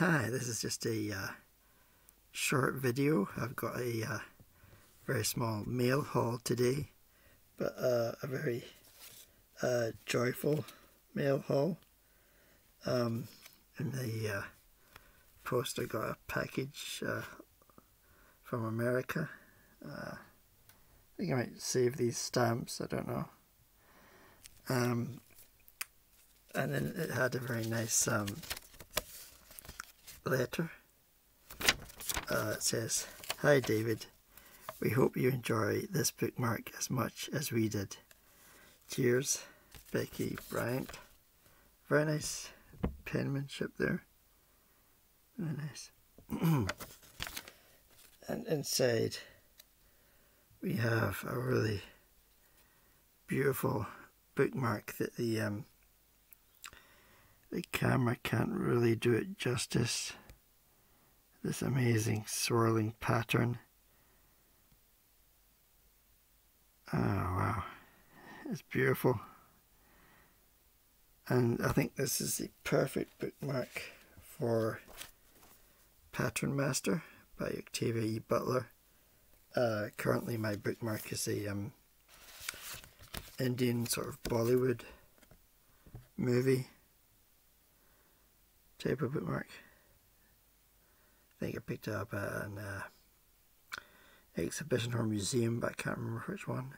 Hi, this is just a uh, short video. I've got a uh, very small mail haul today, but uh, a very uh, joyful mail haul. Um, in the uh, post I got a package uh, from America. I think I might save these stamps, I don't know. Um, and then it had a very nice um, letter. Uh, it says, Hi David, we hope you enjoy this bookmark as much as we did. Cheers, Becky Bryant. Very nice penmanship there. Very nice. and inside we have a really beautiful bookmark that the um, the camera can't really do it justice. This amazing swirling pattern. Oh wow, it's beautiful. And I think this is the perfect bookmark for Patternmaster by Octavia E. Butler. Uh, currently my bookmark is a um, Indian sort of Bollywood movie of bookmark. I think I picked up an uh, exhibition or museum, but I can't remember which one.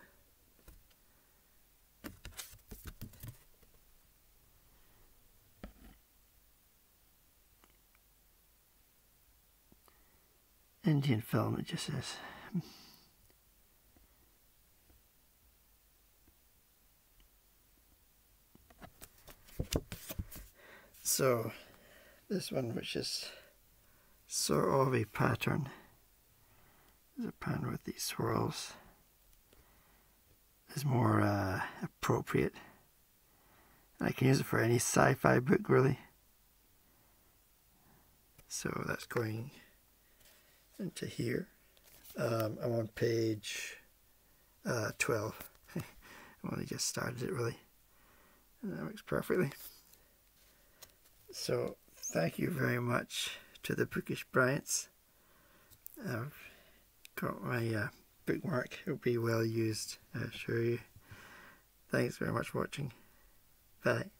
Indian film, it just says. So, this one, which is sort of a pattern, is a pattern with these swirls, is more uh, appropriate. And I can use it for any sci-fi book, really. So that's going into here. Um, I'm on page uh, 12. I only just started it really. And that works perfectly. So thank you very much to the Bookish Bryants. I've got my uh, bookmark. It'll be well used, I assure you. Thanks very much for watching. Bye.